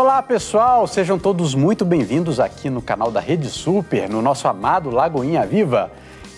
Olá pessoal, sejam todos muito bem-vindos aqui no canal da Rede Super, no nosso amado Lagoinha Viva.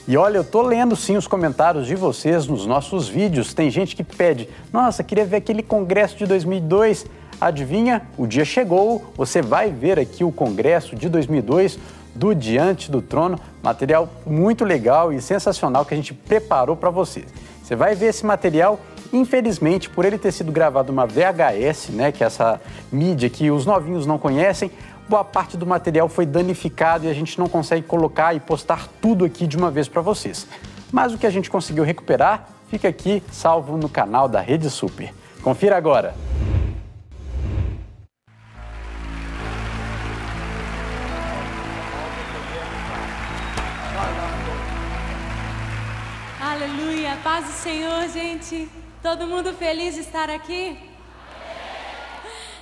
E olha, eu tô lendo sim os comentários de vocês nos nossos vídeos. Tem gente que pede: "Nossa, queria ver aquele congresso de 2002". Adivinha? O dia chegou. Você vai ver aqui o congresso de 2002 do Diante do Trono, material muito legal e sensacional que a gente preparou para você. Você vai ver esse material Infelizmente, por ele ter sido gravado uma VHS, né, que é essa mídia que os novinhos não conhecem, boa parte do material foi danificado e a gente não consegue colocar e postar tudo aqui de uma vez para vocês. Mas o que a gente conseguiu recuperar fica aqui salvo no canal da Rede Super. Confira agora! Aleluia, paz do Senhor, gente. Todo mundo feliz de estar aqui?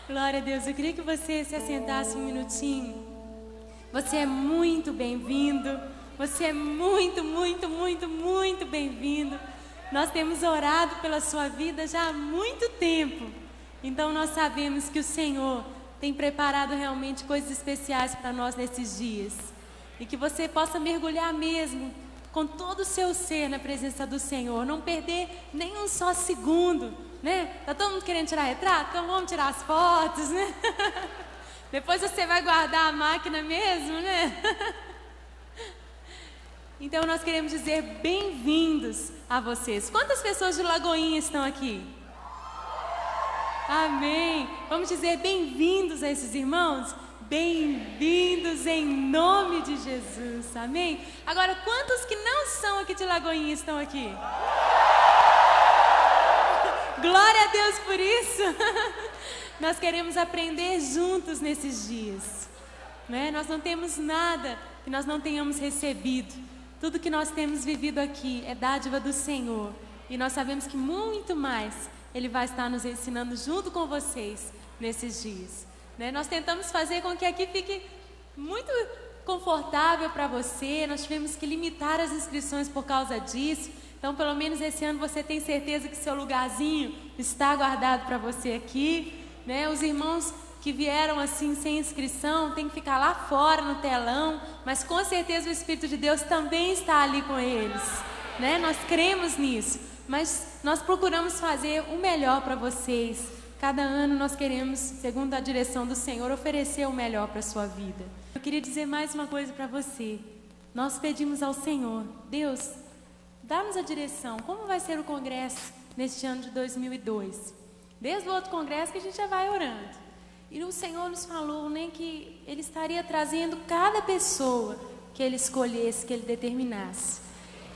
Glória a Deus. Eu queria que você se assentasse um minutinho. Você é muito bem-vindo. Você é muito, muito, muito, muito bem-vindo. Nós temos orado pela sua vida já há muito tempo. Então nós sabemos que o Senhor tem preparado realmente coisas especiais para nós nesses dias. E que você possa mergulhar mesmo com todo o seu ser na presença do Senhor, não perder nem um só segundo, né? Tá todo mundo querendo tirar retrato? Então vamos tirar as fotos, né? Depois você vai guardar a máquina mesmo, né? Então nós queremos dizer bem-vindos a vocês. Quantas pessoas de Lagoinha estão aqui? Amém. Vamos dizer bem-vindos a esses irmãos? Bem-vindos em nome de Jesus, amém? Agora, quantos que não são aqui de Lagoinha estão aqui? Glória a Deus por isso! Nós queremos aprender juntos nesses dias, né? Nós não temos nada que nós não tenhamos recebido. Tudo que nós temos vivido aqui é dádiva do Senhor e nós sabemos que muito mais Ele vai estar nos ensinando junto com vocês nesses dias. Né? Nós tentamos fazer com que aqui fique muito confortável para você. Nós tivemos que limitar as inscrições por causa disso. Então, pelo menos esse ano você tem certeza que seu lugarzinho está guardado para você aqui. Né? Os irmãos que vieram assim sem inscrição têm que ficar lá fora no telão, mas com certeza o Espírito de Deus também está ali com eles. Né? Nós cremos nisso, mas nós procuramos fazer o melhor para vocês. Cada ano nós queremos, segundo a direção do Senhor, oferecer o melhor para a sua vida. Eu queria dizer mais uma coisa para você. Nós pedimos ao Senhor, Deus, dá-nos a direção. Como vai ser o congresso neste ano de 2002? Desde o outro congresso que a gente já vai orando. E o Senhor nos falou nem né, que Ele estaria trazendo cada pessoa que Ele escolhesse, que Ele determinasse.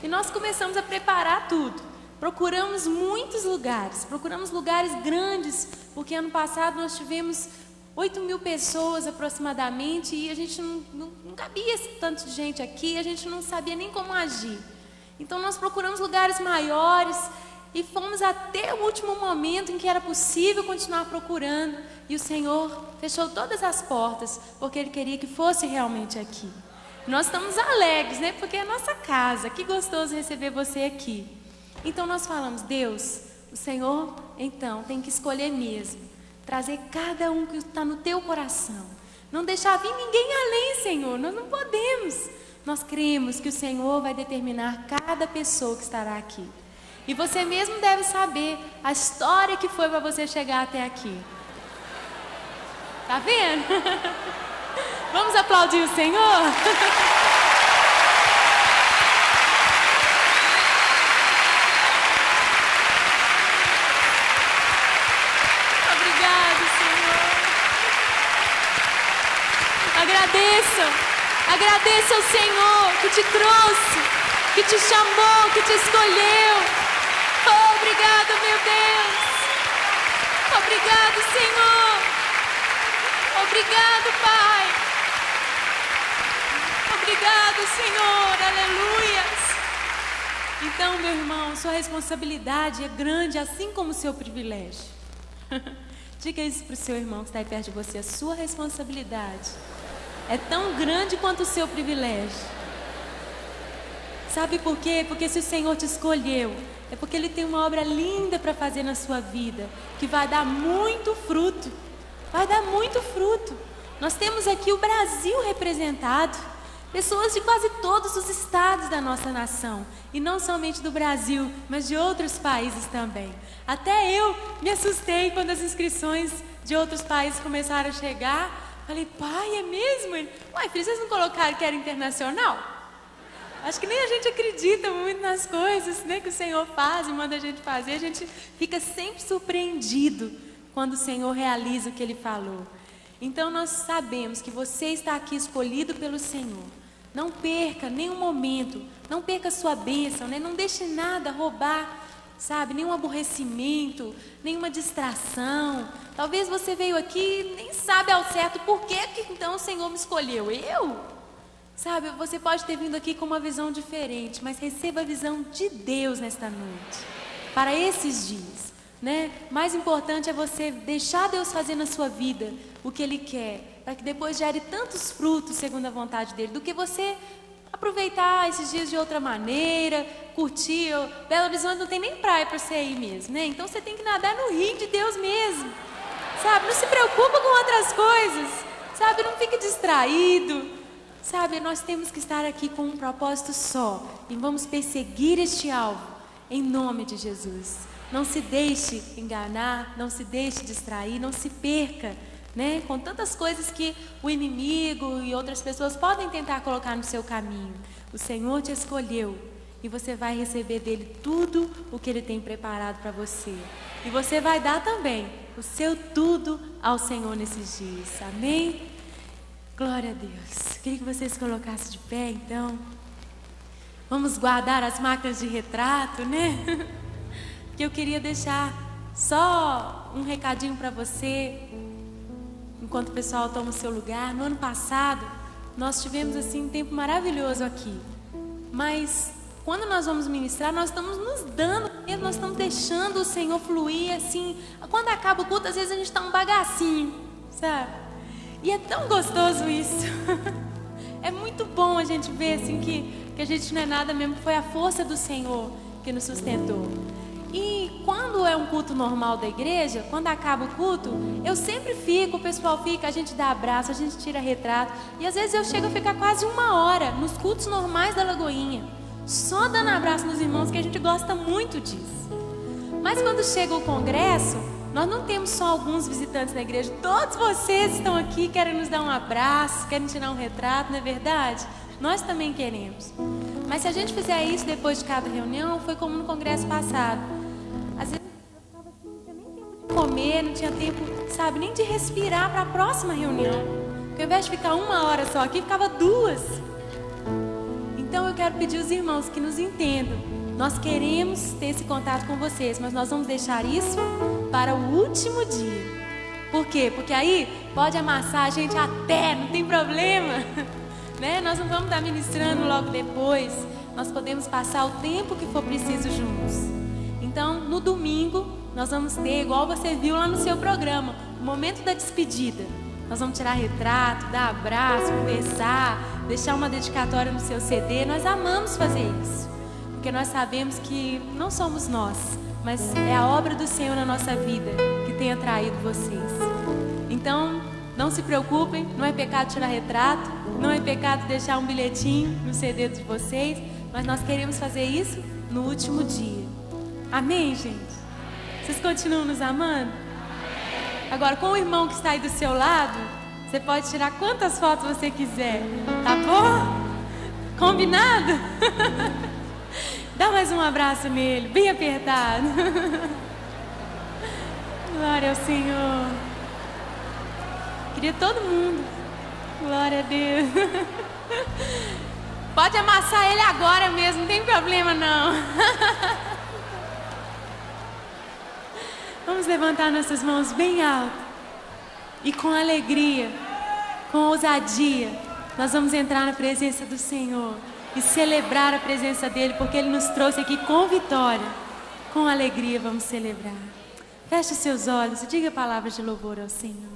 E nós começamos a preparar tudo. Procuramos muitos lugares, procuramos lugares grandes, porque ano passado nós tivemos 8 mil pessoas aproximadamente e a gente não, não, não cabia tanto de gente aqui, a gente não sabia nem como agir. Então nós procuramos lugares maiores e fomos até o último momento em que era possível continuar procurando e o Senhor fechou todas as portas porque Ele queria que fosse realmente aqui. Nós estamos alegres, né? Porque é a nossa casa. Que gostoso receber você aqui. Então nós falamos, Deus, o Senhor, então, tem que escolher mesmo, trazer cada um que está no teu coração. Não deixar vir ninguém além, Senhor, nós não podemos. Nós cremos que o Senhor vai determinar cada pessoa que estará aqui. E você mesmo deve saber a história que foi para você chegar até aqui. Tá vendo? Vamos aplaudir o Senhor? Agradeça. Agradeça ao Senhor que te trouxe, que te chamou, que te escolheu. Oh, obrigado, meu Deus. Obrigado, Senhor. Obrigado, Pai. Obrigado, Senhor. Aleluias. Então, meu irmão, sua responsabilidade é grande, assim como o seu privilégio. Diga isso para o seu irmão que está aí perto de você. A sua responsabilidade é tão grande quanto o seu privilégio. Sabe por quê? Porque se o Senhor te escolheu, é porque Ele tem uma obra linda para fazer na sua vida, que vai dar muito fruto. vai dar muito fruto. Nós temos aqui o Brasil representado, pessoas de quase todos os estados da nossa nação, e não somente do Brasil, mas de outros países também. Até eu me assustei quando as inscrições de outros países começaram a chegar. Falei, pai, é mesmo? Uai, filho, vocês não colocaram que era internacional? Acho que nem a gente acredita muito nas coisas né, que o Senhor faz e manda a gente fazer. A gente fica sempre surpreendido quando o Senhor realiza o que Ele falou. Então nós sabemos que você está aqui escolhido pelo Senhor. Não perca nenhum momento, não perca sua bênção, né? não deixe nada roubar, sabe? Nenhum aborrecimento, nenhuma distração. Talvez você veio aqui e nem sabe ao certo por que, que então o Senhor me escolheu. Eu? Sabe, você pode ter vindo aqui com uma visão diferente, mas receba a visão de Deus nesta noite, para esses dias. Né? Mais importante é você deixar Deus fazer na sua vida o que Ele quer, para que depois gere tantos frutos segundo a vontade dele, do que você aproveitar esses dias de outra maneira, curtir. Belo Horizonte não tem nem praia para você ir mesmo, né? Então você tem que nadar no rio de Deus mesmo, sabe? Não se preocupa com outras coisas, sabe? Não fique distraído. Sabe, nós temos que estar aqui com um propósito só e vamos perseguir este alvo em nome de Jesus. Não se deixe enganar, não se deixe distrair, não se perca, né? Com tantas coisas que o inimigo e outras pessoas podem tentar colocar no seu caminho. O Senhor te escolheu e você vai receber dele tudo o que ele tem preparado para você. E você vai dar também o seu tudo ao Senhor nesses dias. Amém? Glória a Deus. Queria que vocês colocassem de pé, então. Vamos guardar as máquinas de retrato, né? Que eu queria deixar só um recadinho para você, enquanto o pessoal toma o seu lugar. No ano passado, nós tivemos assim um tempo maravilhoso aqui. Mas quando nós vamos ministrar, nós estamos nos dando, nós estamos deixando o Senhor fluir assim. Quando acaba o culto, às vezes a gente está um bagacinho, sabe? E é tão gostoso isso. é muito bom a gente ver assim que, que a gente não é nada mesmo, foi a força do Senhor que nos sustentou. E quando é um culto normal da igreja, quando acaba o culto, eu sempre fico, o pessoal fica, a gente dá abraço, a gente tira retrato. E às vezes eu chego a ficar quase uma hora nos cultos normais da Lagoinha, só dando abraço nos irmãos, que a gente gosta muito disso. Mas quando chega o congresso, nós não temos só alguns visitantes na igreja, todos vocês estão aqui, querem nos dar um abraço, querem tirar um retrato, não é verdade? Nós também queremos. Mas se a gente fizer isso depois de cada reunião, foi como no congresso passado. Às vezes eu estava assim, não tinha nem tempo de comer, não tinha tempo, sabe, nem de respirar para a próxima reunião. Porque ao invés de ficar uma hora só aqui, ficava duas. Então eu quero pedir aos irmãos que nos entendam nós queremos ter esse contato com vocês, mas nós vamos deixar isso para o último dia. Por quê? Porque aí pode amassar a gente até, não tem problema. Né? Nós não vamos estar ministrando logo depois. Nós podemos passar o tempo que for preciso juntos. Então, no domingo, nós vamos ter, igual você viu lá no seu programa, o momento da despedida. Nós vamos tirar retrato, dar abraço, conversar, deixar uma dedicatória no seu CD. Nós amamos fazer isso porque nós sabemos que não somos nós, mas é a obra do Senhor na nossa vida que tem atraído vocês. Então, não se preocupem, não é pecado tirar retrato, não é pecado deixar um bilhetinho no CD de vocês, mas nós queremos fazer isso no último dia. Amém, gente? Vocês continuam nos amando? Agora, com o irmão que está aí do seu lado, você pode tirar quantas fotos você quiser, tá bom? Combinado? Dá mais um abraço nele, bem apertado. Glória ao Senhor. Queria todo mundo. Glória a Deus. Pode amassar ele agora mesmo, não tem problema não. Vamos levantar nossas mãos bem alto. E com alegria, com ousadia, nós vamos entrar na presença do Senhor e celebrar a presença dEle, porque Ele nos trouxe aqui com vitória. Com alegria vamos celebrar. Feche seus olhos e diga palavras de louvor ao Senhor.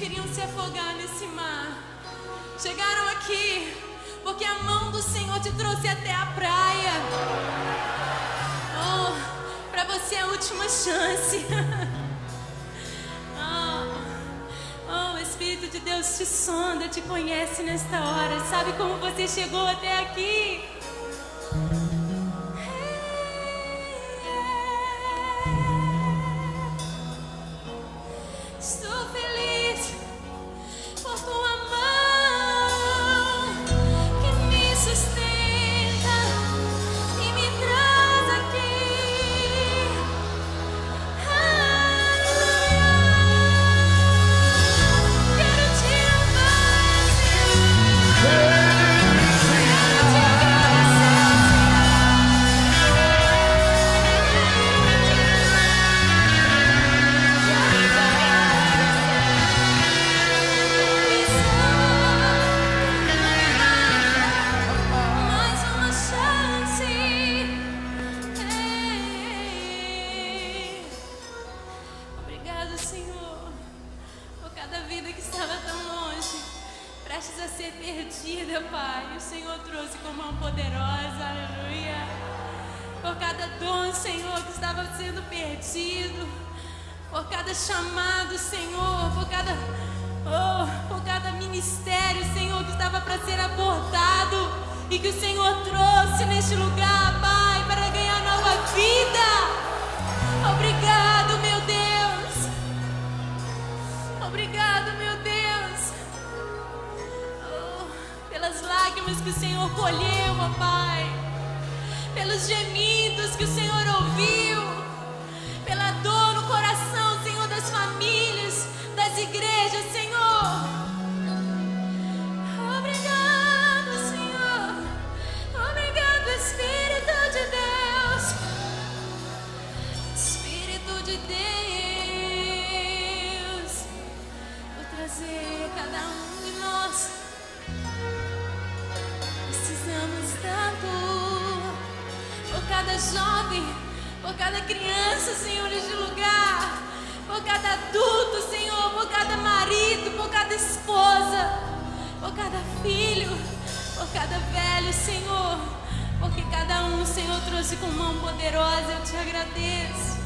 queriam se afogar nesse mar, chegaram aqui porque a mão do Senhor te trouxe até a praia. Oh, para você é a última chance. oh, oh, Espírito de Deus te sonda, te conhece nesta hora, sabe como você chegou até aqui. Lágrimas que o Senhor colheu, ó Pai. Pelos gemidos que o Senhor ouviu. Cada jovem, por cada criança, Senhor, neste lugar, por cada adulto, Senhor, por cada marido, por cada esposa, por cada filho, por cada velho, Senhor, porque cada um, Senhor, trouxe com mão poderosa. Eu te agradeço,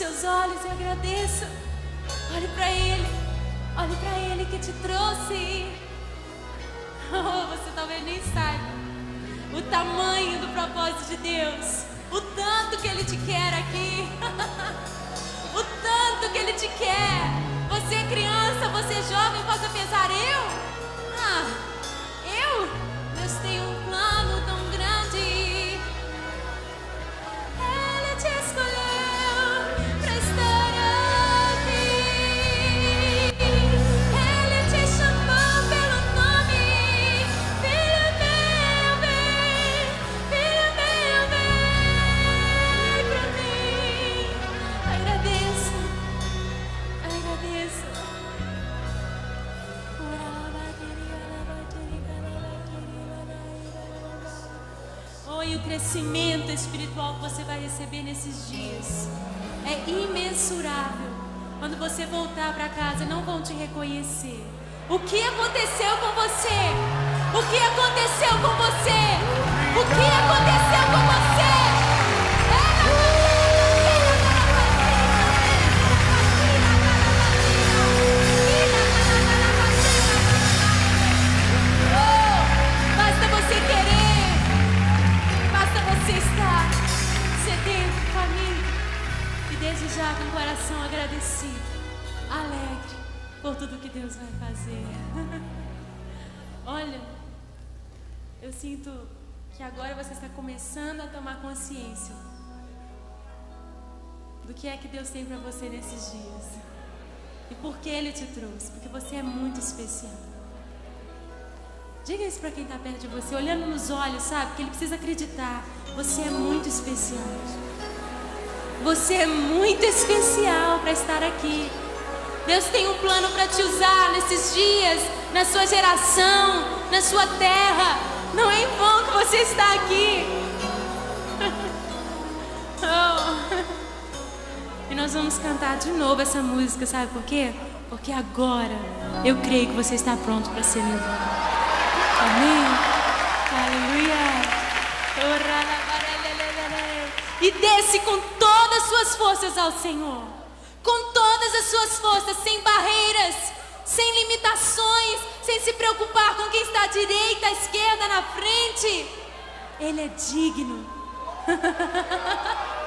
seus olhos e agradeça. Olhe para Ele. Olhe para Ele que te trouxe. Oh, você talvez nem saiba o tamanho do propósito de Deus. O tanto que Ele te quer aqui. o tanto que Ele te quer. Você é criança, você é jovem, possa pensar, eu? Receber nesses dias é imensurável. Quando você voltar para casa, não vão te reconhecer. O que aconteceu com você? O que aconteceu com você? O que aconteceu com você? Olha, eu sinto que agora você está começando a tomar consciência do que é que Deus tem para você nesses dias. E por que Ele te trouxe? Porque você é muito especial. Diga isso para quem está perto de você, olhando nos olhos, sabe? Que ele precisa acreditar. Você é muito especial. Você é muito especial para estar aqui. Deus tem um plano para te usar nesses dias, na sua geração, na sua terra. Não é em vão que você está aqui. oh. E nós vamos cantar de novo essa música, sabe por quê? Porque agora eu creio que você está pronto para ser levado. Amém? Aleluia. E desce com todas as suas forças ao Senhor. Suas forças, sem barreiras, sem limitações, sem se preocupar com quem está à direita, à esquerda, na frente. Ele é digno.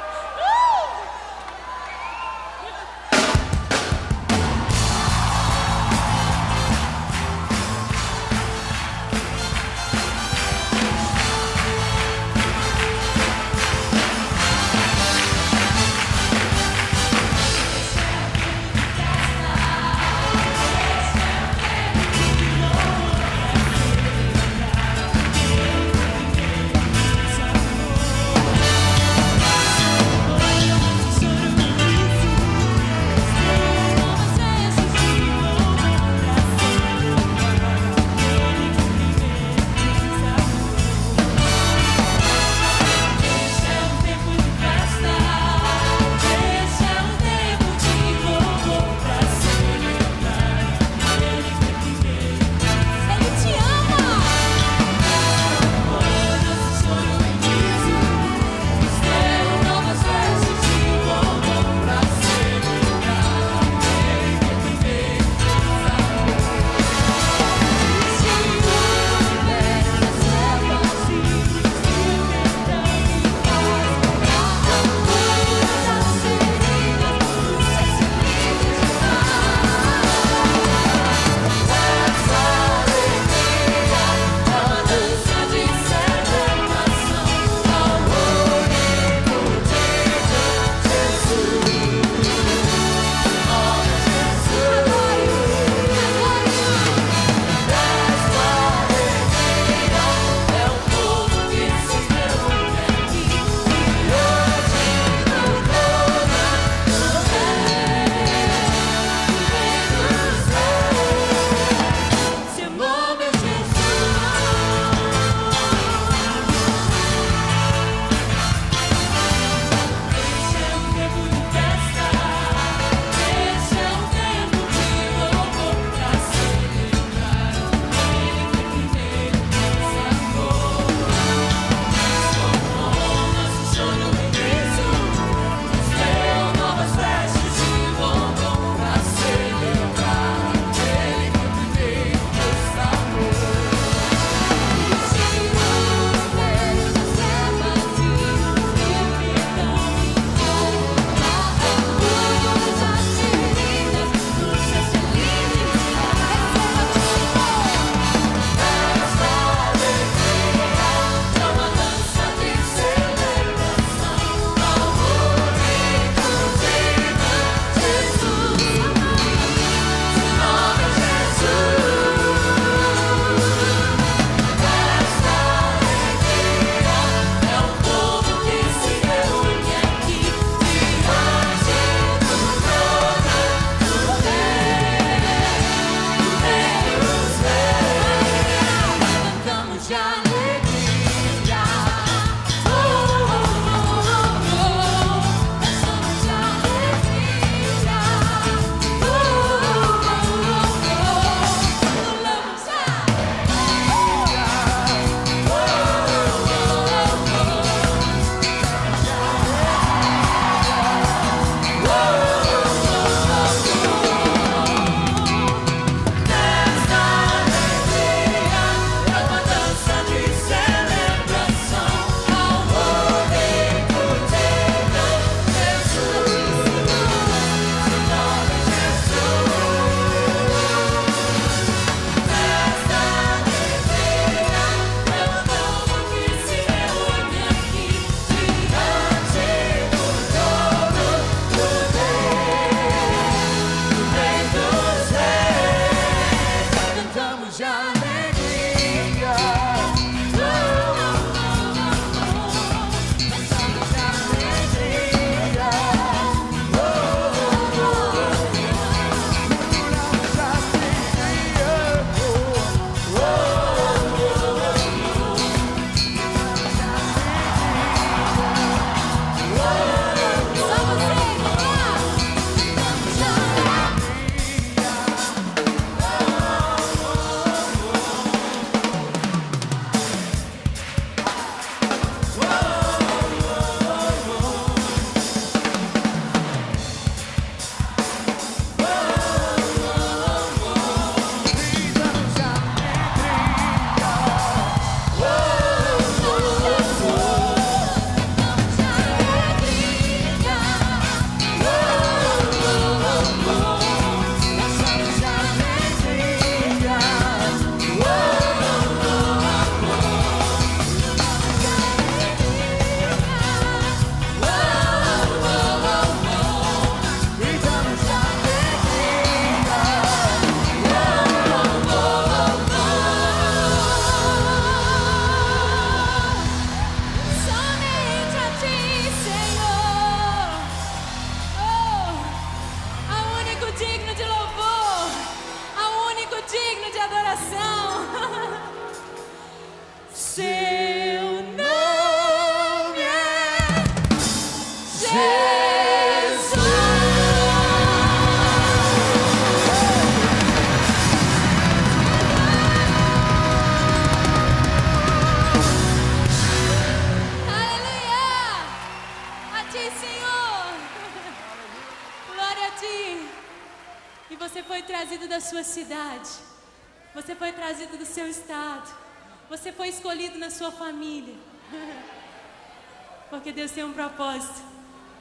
Deus tem um propósito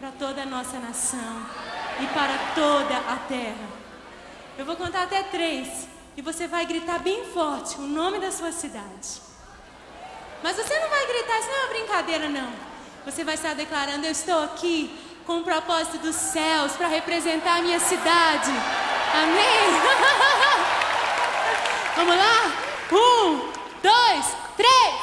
para toda a nossa nação e para toda a terra. Eu vou contar até três e você vai gritar bem forte o nome da sua cidade. Mas você não vai gritar, isso não é uma brincadeira, não. Você vai estar declarando: Eu estou aqui com o propósito dos céus para representar a minha cidade. Amém? Vamos lá? Um, dois, três.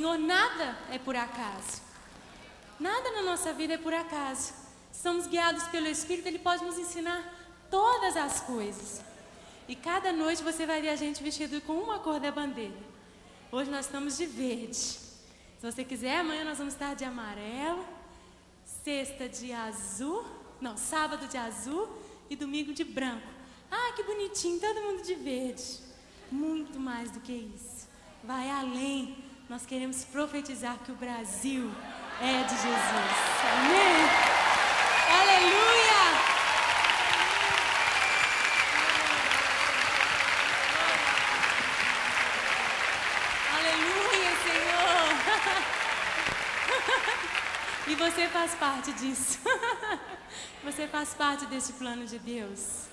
Senhor, nada é por acaso. Nada na nossa vida é por acaso. Somos guiados pelo Espírito, Ele pode nos ensinar todas as coisas. E cada noite você vai ver a gente vestido com uma cor da bandeira. Hoje nós estamos de verde. Se você quiser, amanhã nós vamos estar de amarelo, sexta de azul, não, sábado de azul e domingo de branco. Ah, que bonitinho, todo mundo de verde. Muito mais do que isso. Vai além. Nós queremos profetizar que o Brasil é de Jesus. Amém? Aleluia! Aleluia, Senhor! E você faz parte disso. Você faz parte desse plano de Deus.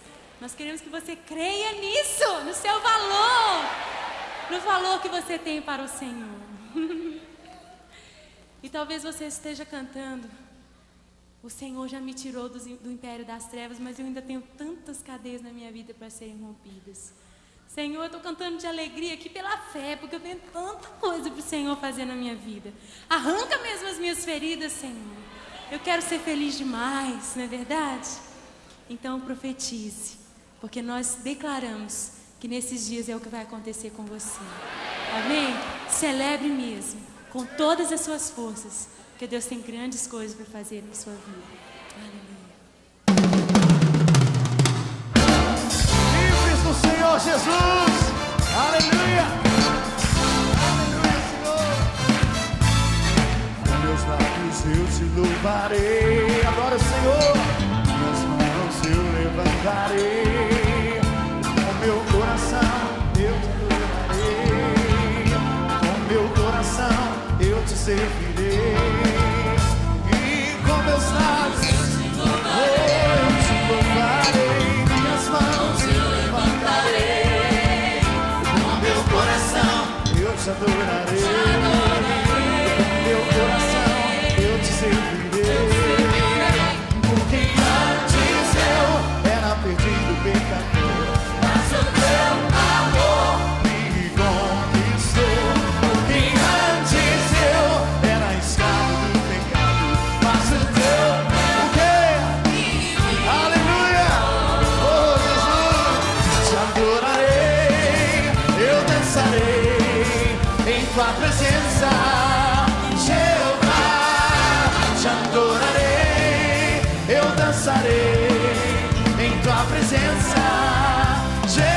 Nós queremos que você creia nisso, no seu valor, no valor que você tem para o Senhor. E talvez você esteja cantando. O Senhor já me tirou do, do império das trevas, mas eu ainda tenho tantas cadeias na minha vida para serem rompidas. Senhor, eu estou cantando de alegria aqui pela fé, porque eu tenho tanta coisa para o Senhor fazer na minha vida. Arranca mesmo as minhas feridas, Senhor. Eu quero ser feliz demais, não é verdade? Então profetize, porque nós declaramos que nesses dias é o que vai acontecer com você. Amém? Celebre mesmo, com todas as suas forças, porque Deus tem grandes coisas para fazer na sua vida. Aleluia. Livres do Senhor Jesus. Aleluia. Aleluia, Senhor. Meus lábios eu te louvarei. Adora o Senhor. Minhas mãos eu levantarei. Com meu coração servirei. Yeah.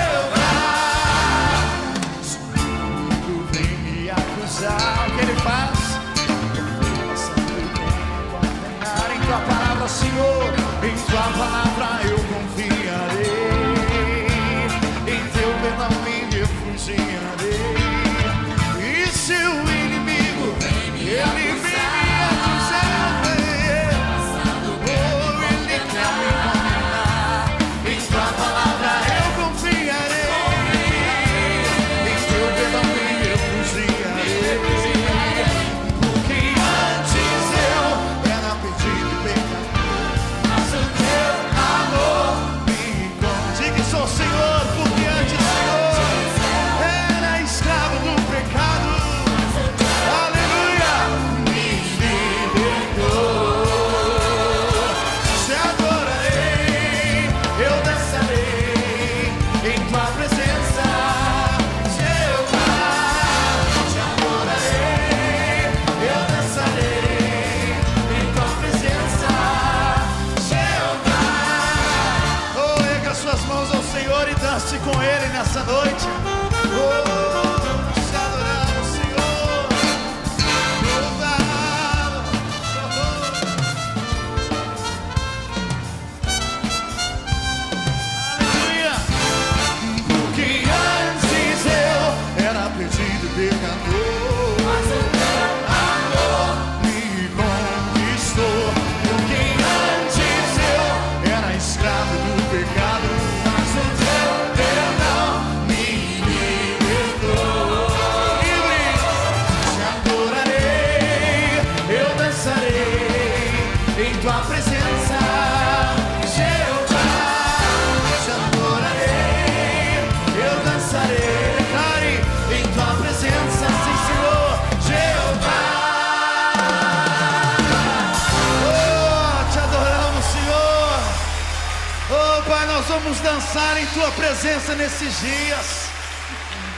Vamos dançar em tua presença nesses dias.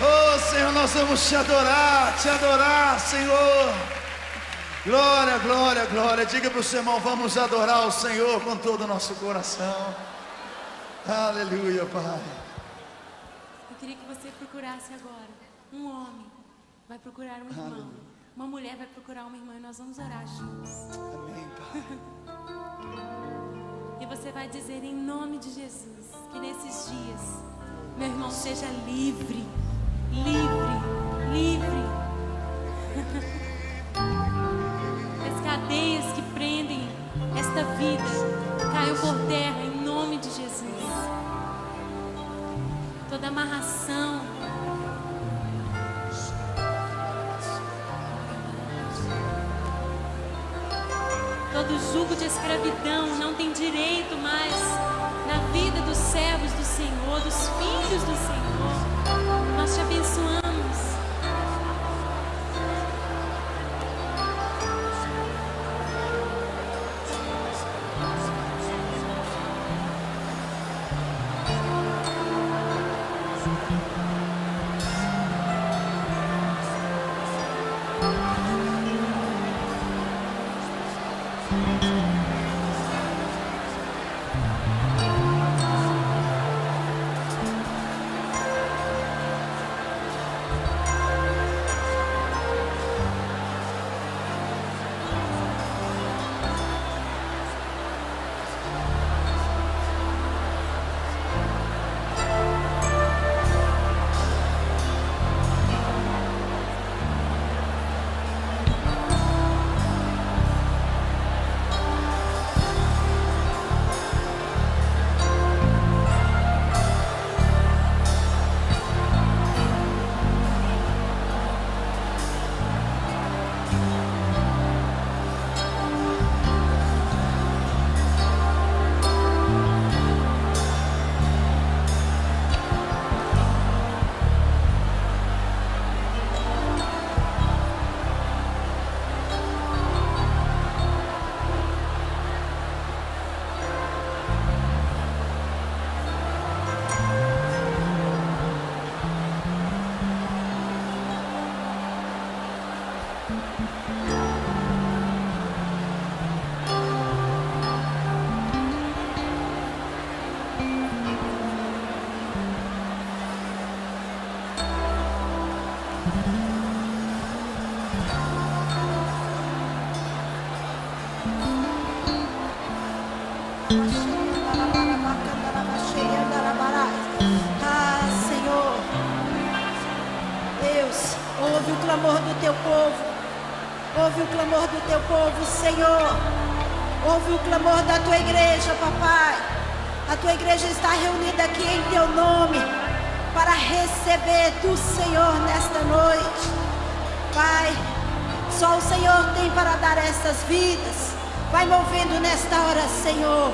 Oh Senhor, nós vamos te adorar, te adorar, Senhor. Glória, glória, glória. Diga para o seu irmão, vamos adorar o Senhor com todo o nosso coração. Aleluia, Pai. Eu queria que você procurasse agora um homem vai procurar um irmão, uma mulher vai procurar uma irmã e nós vamos orar juntos. Amém, Pai. E você vai dizer em nome de Jesus que nesses dias meu irmão seja livre, livre, livre. As cadeias que prendem esta vida caiam por terra em nome de Jesus. Toda amarração, todo jugo de escravidão não tem direito mais na vida dos servos do Senhor, dos filhos do Senhor. Nós te abençoamos. Teu povo. Ouve o clamor do teu povo, Senhor. Ouve o clamor da tua igreja, papai. A tua igreja está reunida aqui em teu nome para receber do Senhor nesta noite. Pai, só o Senhor tem para dar essas vidas. Vai movendo nesta hora, Senhor.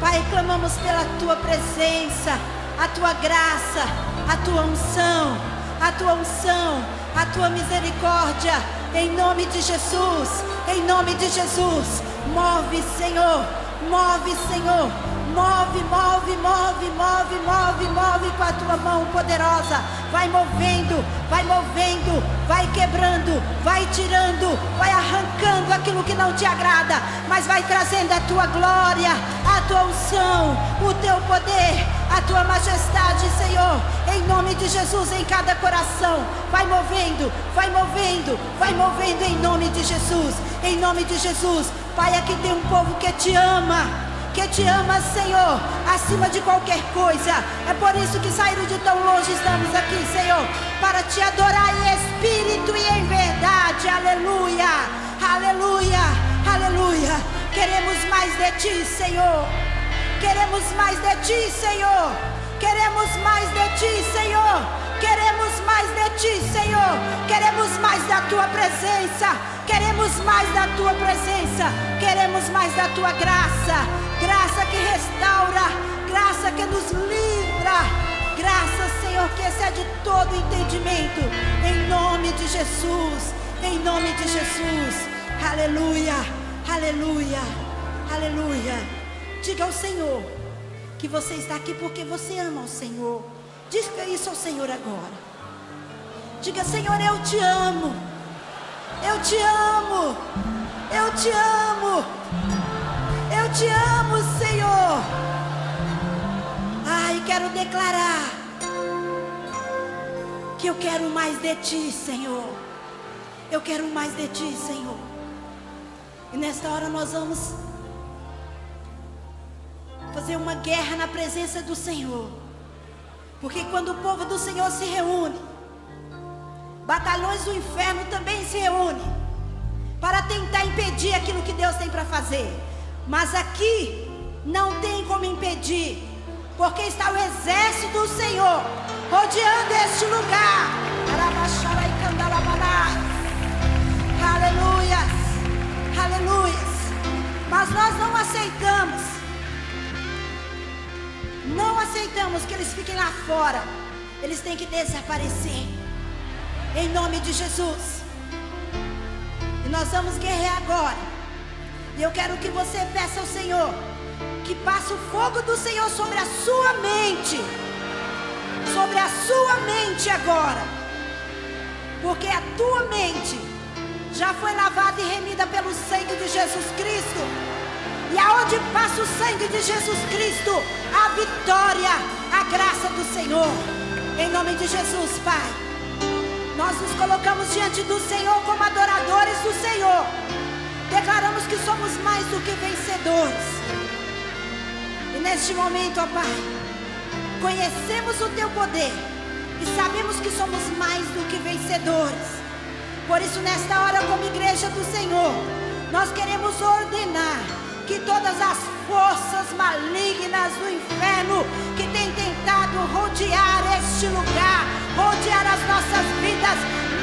Pai, clamamos pela tua presença, a tua graça, a tua unção, a tua unção, a tua misericórdia. Em nome de Jesus, em nome de Jesus. Move, Senhor, move, Senhor. Move, move, move, move, move, move com a tua mão poderosa. Vai movendo, vai movendo, vai quebrando, vai tirando, vai arrancando aquilo que não te agrada, mas vai trazendo a tua glória, a tua unção, o teu poder, a tua majestade, Senhor. Em nome de Jesus, em cada coração, vai movendo, vai movendo, vai movendo em nome de Jesus. Em nome de Jesus, Pai, aqui tem um povo que te ama que te ama, Senhor, acima de qualquer coisa. É por isso que saíram de tão longe, estamos aqui, Senhor, para te adorar em espírito e em verdade. Aleluia, aleluia, aleluia. Queremos mais de ti, Senhor. Queremos mais de ti, Senhor. Queremos mais de ti, Senhor. Queremos mais de ti, Senhor. Queremos mais da tua presença. Queremos mais da tua presença. Queremos mais da tua graça. Graça que restaura. Graça que nos livra. Graça, Senhor, que excede todo entendimento. Em nome de Jesus. Em nome de Jesus. Aleluia. Aleluia. Aleluia. Diga ao Senhor que você está aqui porque você ama o Senhor. Diga isso ao Senhor agora. Diga, Senhor, eu te amo. Eu te amo. Eu te amo. Te amo, Senhor. Ai, quero declarar que eu quero mais de ti, Senhor. Eu quero mais de ti, Senhor. E nesta hora nós vamos fazer uma guerra na presença do Senhor. Porque quando o povo do Senhor se reúne, batalhões do inferno também se reúnem para tentar impedir aquilo que Deus tem para fazer. Mas aqui não tem como impedir, porque está o exército do Senhor rodeando este lugar. Aleluias, aleluias. Mas nós não aceitamos não aceitamos que eles fiquem lá fora. Eles têm que desaparecer. Em nome de Jesus. E nós vamos guerrear agora. E eu quero que você peça ao Senhor que passe o fogo do Senhor sobre a sua mente. Sobre a sua mente agora. Porque a tua mente já foi lavada e remida pelo sangue de Jesus Cristo. E aonde passa o sangue de Jesus Cristo, a vitória, a graça do Senhor. Em nome de Jesus, Pai. Nós nos colocamos diante do Senhor como adoradores do Senhor. Declaramos que somos mais do que vencedores. E neste momento, ó Pai, conhecemos o teu poder e sabemos que somos mais do que vencedores. Por isso, nesta hora, como igreja do Senhor, nós queremos ordenar que todas as forças malignas do inferno que têm tentado rodear este lugar, rodear as nossas vidas,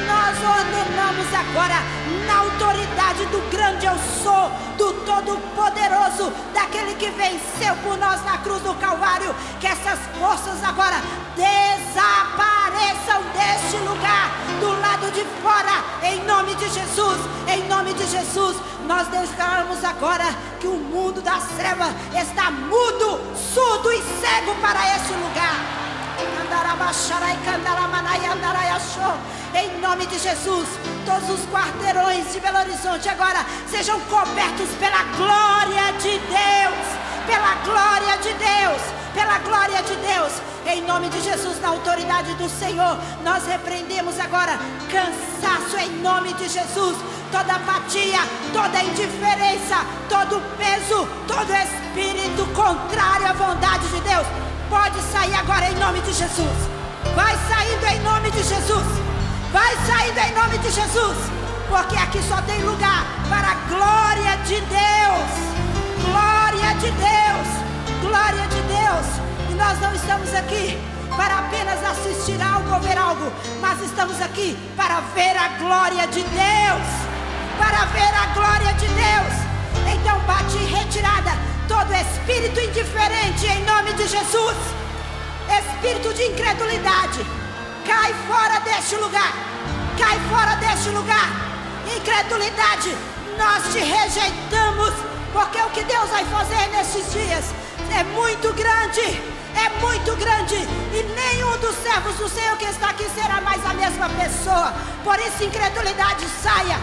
nós ordenamos agora, autoridade do grande eu sou, do Todo-Poderoso, daquele que venceu por nós na cruz do Calvário, que essas forças agora desapareçam deste lugar, do lado de fora, em nome de Jesus, em nome de Jesus. Nós declaramos agora que o mundo das trevas está mudo, surdo e cego para esse lugar. Em nome de Jesus, todos os quarteirões de Belo Horizonte agora sejam cobertos pela glória de Deus, pela glória de Deus, pela glória de Deus. Em nome de Jesus, na autoridade do Senhor, nós repreendemos agora cansaço em nome de Jesus toda apatia, toda indiferença, todo peso, todo espírito contrário à vontade de Deus, pode sair agora em nome de Jesus. Vai saindo em nome de Jesus. Vai saindo em nome de Jesus. Porque aqui só tem lugar para a glória de Deus. Glória de Deus. Glória de Deus. E nós não estamos aqui para apenas assistir algo ou ver algo, mas estamos aqui para ver a glória de Deus para ver a glória de Deus. Então bate em retirada todo espírito indiferente em nome de Jesus. Espírito de incredulidade, cai fora deste lugar. Cai fora deste lugar. Incredulidade, nós te rejeitamos, porque o que Deus vai fazer nesses dias é muito grande é muito grande e nenhum dos servos do Senhor que está aqui será mais a mesma pessoa. Por isso, incredulidade, saia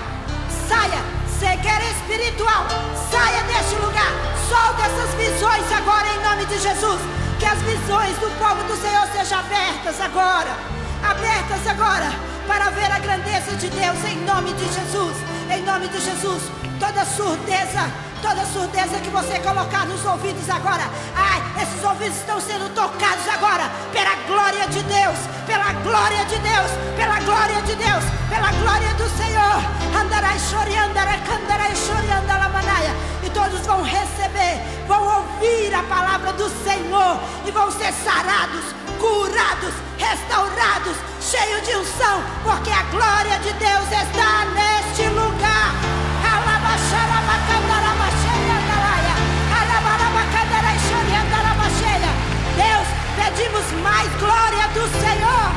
saia, cegueira espiritual, saia deste lugar, solta essas visões agora em nome de Jesus. Que as visões do povo do Senhor sejam abertas agora, abertas agora, para ver a grandeza de Deus em nome de Jesus, em nome de Jesus. Toda surdeza Toda surdeza que você colocar nos ouvidos agora, ai, esses ouvidos estão sendo tocados agora pela glória de Deus, pela glória de Deus, pela glória de Deus, pela glória do Senhor. Andarai choriandarai candarai choriandalamanaya. E todos vão receber, vão ouvir a palavra do Senhor e vão ser sarados, curados, restaurados, cheios de unção, porque a glória de Deus está neste lugar. Deus, pedimos mais glória do Senhor,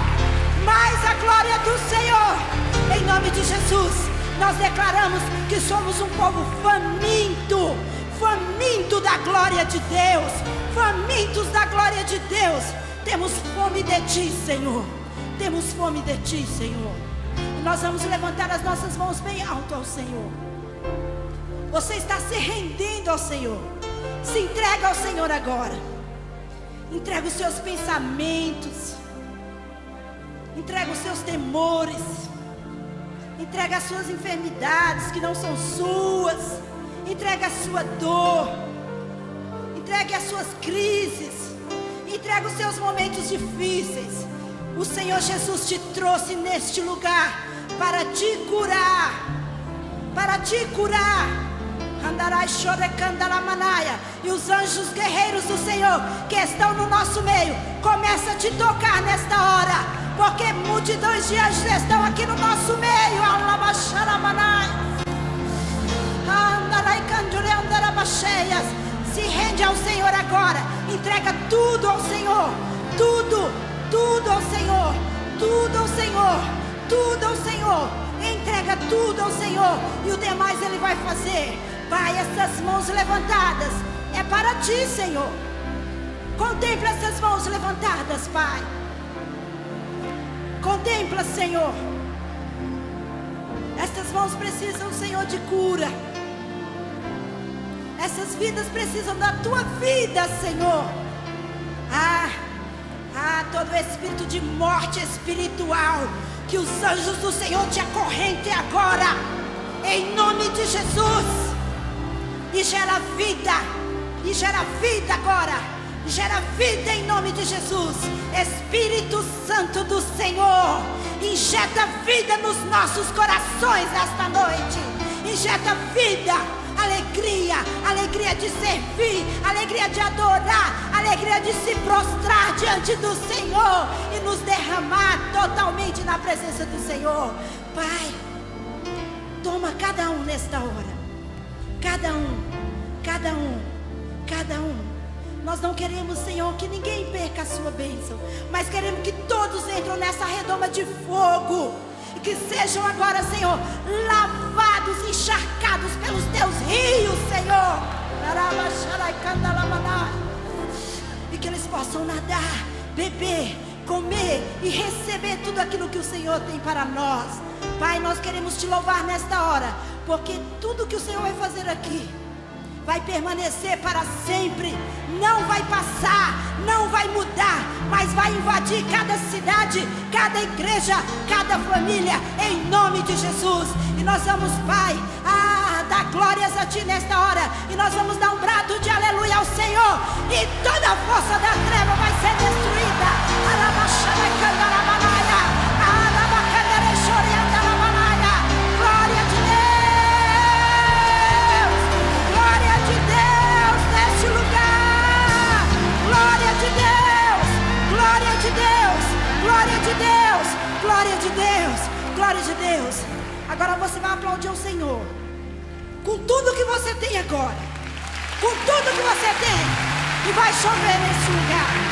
mais a glória do Senhor. Em nome de Jesus, nós declaramos que somos um povo faminto, faminto da glória de Deus, famintos da glória de Deus. Temos fome de Ti, Senhor. Temos fome de Ti, Senhor. E nós vamos levantar as nossas mãos bem alto ao Senhor. Você está se rendendo ao Senhor. Se entrega ao Senhor agora. Entrega os seus pensamentos. Entrega os seus temores. Entrega as suas enfermidades que não são suas. Entrega a sua dor. Entregue as suas crises. Entrega os seus momentos difíceis. O Senhor Jesus te trouxe neste lugar para te curar. Para te curar. E os anjos guerreiros do Senhor que estão no nosso meio, começa a te tocar nesta hora, porque multidões de anjos estão aqui no nosso meio. Se rende ao Senhor agora, entrega tudo ao Senhor, tudo, tudo ao Senhor, tudo ao Senhor, tudo ao Senhor. Entrega tudo ao Senhor e o demais Ele vai fazer. Pai, essas mãos levantadas é para ti, Senhor. Contempla essas mãos levantadas, Pai. Contempla, Senhor. Essas mãos precisam, Senhor, de cura. Essas vidas precisam da tua vida, Senhor. Ah, ah, todo espírito de morte espiritual, que os anjos do Senhor te acorrentem agora, em nome de Jesus e gera vida, e gera vida agora, gera vida em nome de Jesus. Espírito Santo do Senhor, injeta vida nos nossos corações nesta noite, injeta vida alegria, alegria de servir, alegria de adorar, alegria de se prostrar diante do Senhor e nos derramar totalmente na presença do Senhor. Pai, toma cada um nesta hora. Cada um, cada um, cada um. Nós não queremos, Senhor, que ninguém perca a sua bênção, mas queremos que todos entrem nessa redoma de fogo. Que sejam agora, Senhor, lavados, encharcados pelos teus rios, Senhor. E que eles possam nadar, beber, comer e receber tudo aquilo que o Senhor tem para nós. Pai, nós queremos te louvar nesta hora porque tudo que o Senhor vai fazer aqui vai permanecer para sempre, não vai passar, não vai mudar, mas vai invadir cada cidade, cada igreja, cada família, em nome de Jesus. E nós vamos, Pai, ah, dar glórias a Ti nesta hora, e nós vamos dar um brado de aleluia ao Senhor, e toda a força da treva vai ser destruída. Arabaxana, Glória de Deus, glória de Deus, glória de Deus. Agora você vai aplaudir o Senhor. Com tudo que você tem agora. Com tudo que você tem. E vai chover nesse lugar.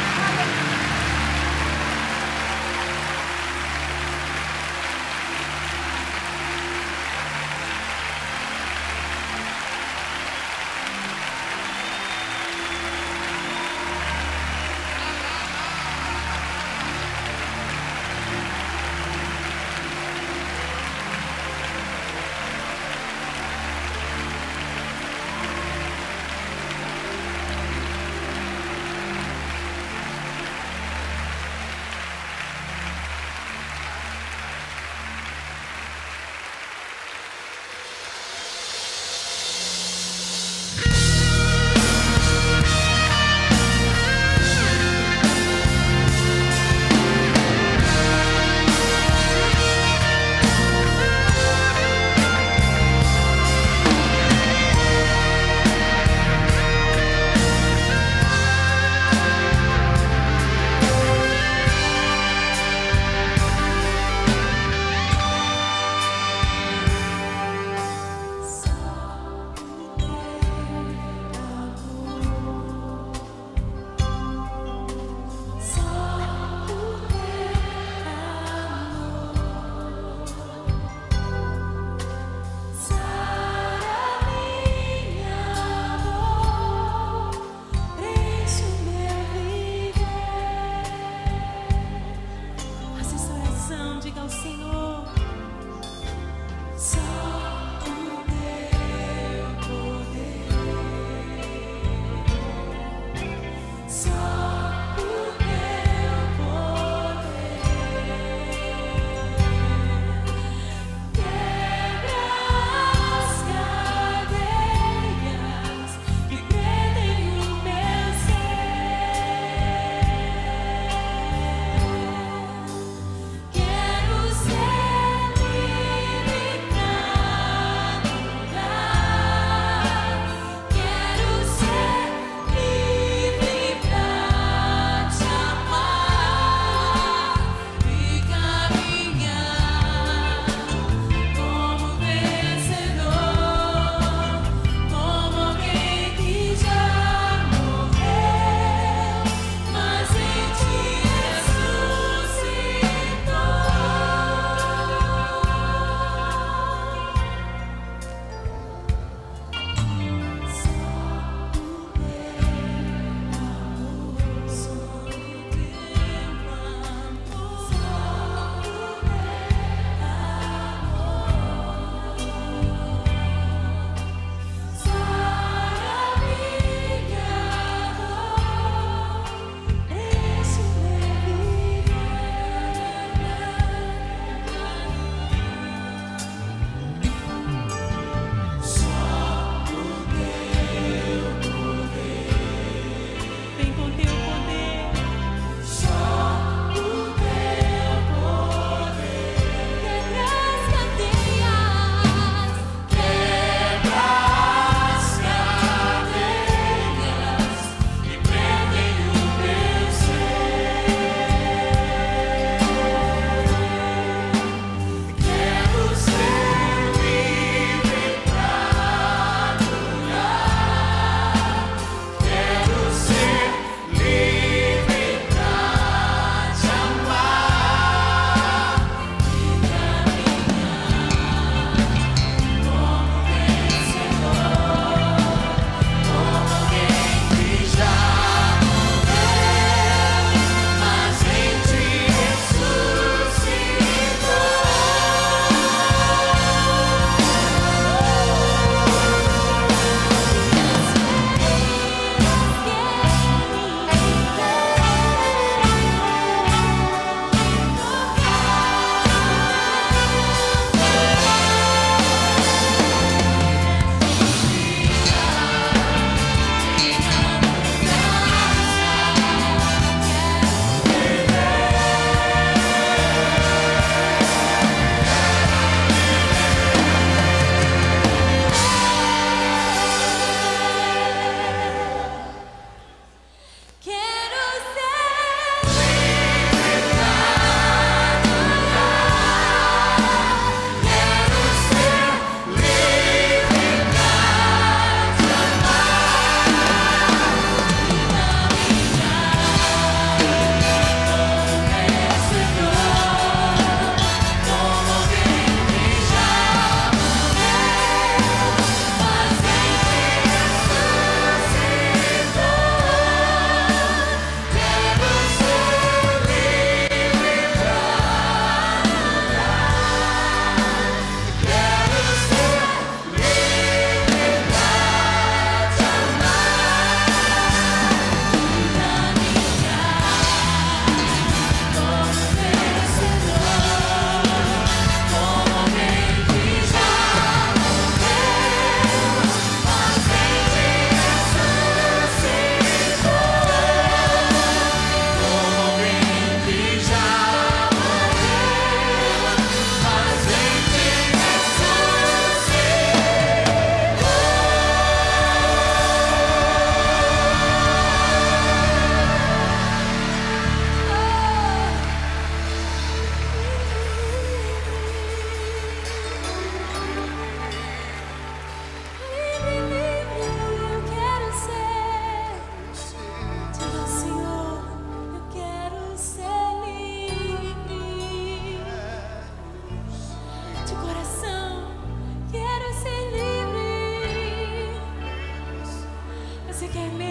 forgive me.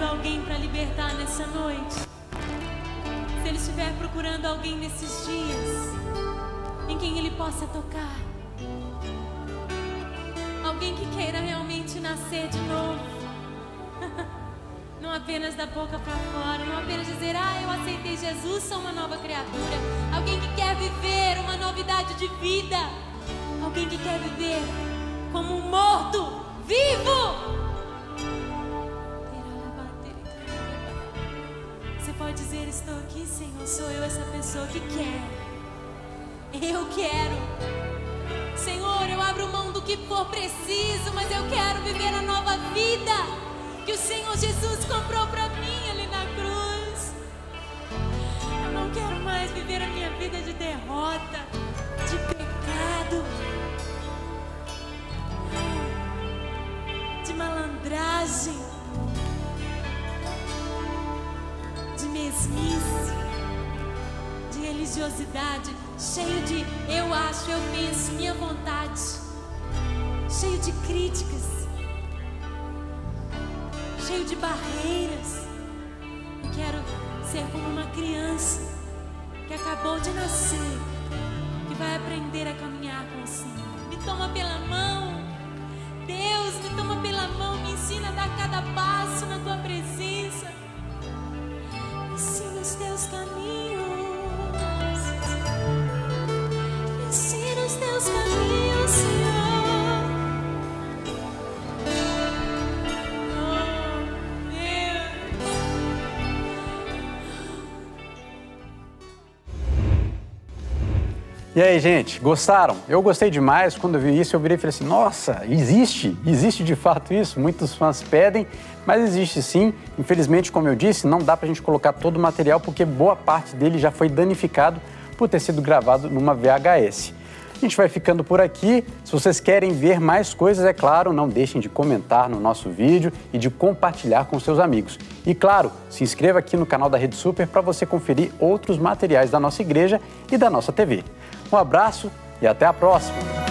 Procurando alguém para libertar nessa noite, se Ele estiver procurando alguém nesses dias, em quem Ele possa tocar, alguém que queira realmente nascer de novo, não apenas da boca para fora, não apenas dizer, ah, eu aceitei Jesus, sou uma nova criatura, alguém que quer viver uma novidade de vida, alguém que quer viver como um morto vivo. Aqui, Senhor. Sou eu essa pessoa que quer. Eu quero. Senhor, eu abro mão do que for preciso, mas eu quero viver a nova vida que o Senhor Jesus comprou para cheio de eu acho, eu penso, minha vontade, cheio de críticas, cheio de barreiras. Eu quero ser como uma criança que acabou de nascer, que vai aprender a caminhar com o Senhor. Me toma pela mão. E aí, gente, gostaram? Eu gostei demais. Quando eu vi isso, eu virei e falei assim: nossa, existe, existe de fato isso. Muitos fãs pedem, mas existe sim. Infelizmente, como eu disse, não dá pra gente colocar todo o material porque boa parte dele já foi danificado por ter sido gravado numa VHS. A gente vai ficando por aqui. Se vocês querem ver mais coisas, é claro, não deixem de comentar no nosso vídeo e de compartilhar com seus amigos. E claro, se inscreva aqui no canal da Rede Super para você conferir outros materiais da nossa igreja e da nossa TV. Um abraço e até a próxima!